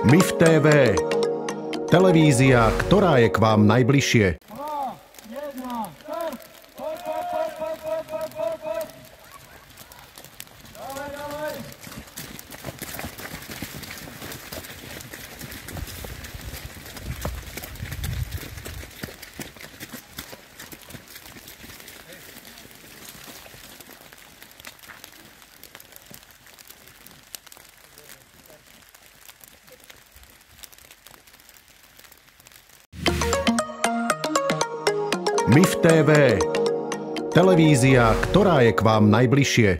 MIF TV. Televízia, ktorá je k vám najbližšie. MIF TV. Televízia, ktorá je k vám najbližšie.